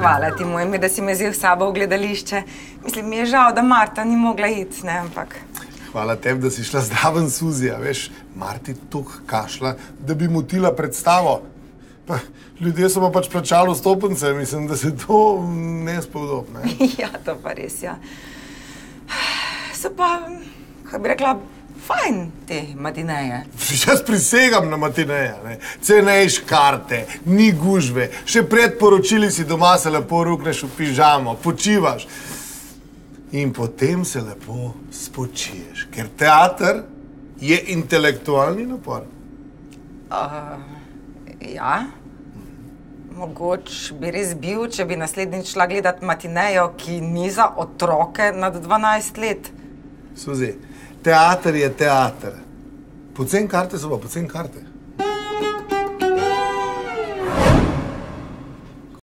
Hvala ti, moj, da si me vzel s sabo v gledališče. Mislim, mi je žal, da Marta ni mogla iti, ne, ampak. Hvala tebi, da si šla zdraven Suzija. Veš, Marti tuk kašla, da bi motila predstavo. Pa, ljudje so pa pač plačali vstopnice, mislim, da se to ne spodobne. ja, to pa res, ja. So pa, kako bi rekla, fajn te matineje. Jaz prisegam na matineje. ne. Cenejš karte, ni gužve, še pred poročili si doma se lepo rukneš v pižamo, počivaš. In potem se lepo spočiješ, ker teater je intelektualni napor. Ja, mogoče bi res bil, če bi naslednjič šla gledati matinejo, ki ni za otroke nad 12 let. Suzi, teater je teater. Pocen karte so pa pocen karte.